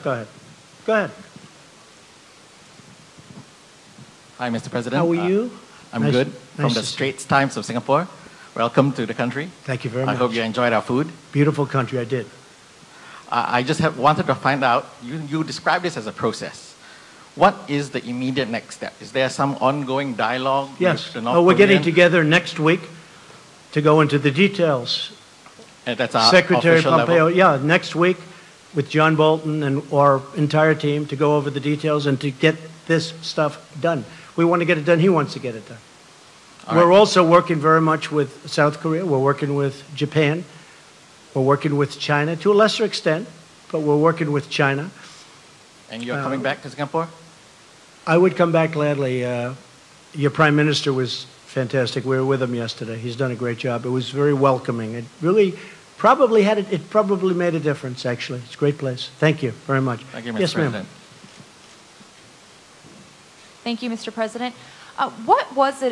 Go ahead. Go ahead. Hi, Mr. President. How are Uh, you? I'm Nice- good. From the Straits Times of Singapore. Welcome to the country. Thank you very I much. I hope you enjoyed our food. Beautiful country, I did. Uh, I just have wanted to find out, you, you described this as a process. What is the immediate next step? Is there some ongoing dialogue Yes. with the North Oh, we're getting together next week to go into the details. Uh, That's our Secretary Pompeo, level. yeah, next week with John Bolton and our entire team to go over the details and to get this stuff done. We want to get it done, he wants to get it done. All We're right. also working very much with South Korea, we're working with Japan, we're working with China to a lesser extent, but we're working with China. And you're uh, coming back to Singapore? I would come back gladly. Uh, your prime minister was fantastic. We were with him yesterday. He's done a great job. It was very welcoming. It really probably had it. It probably made a difference. Actually, it's a great place. Thank you very much. Thank you, Mr. Yes, ma'am. President. Thank you, Mr. President. Uh, What was it